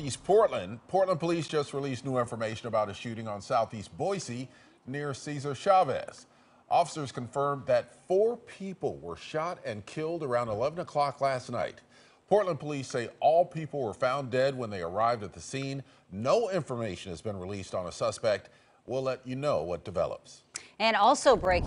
East Portland. Portland police just released new information about a shooting on southeast Boise near Cesar Chavez. Officers confirmed that four people were shot and killed around 11 o'clock last night. Portland police say all people were found dead when they arrived at the scene. No information has been released on a suspect. We'll let you know what develops. And also breaking.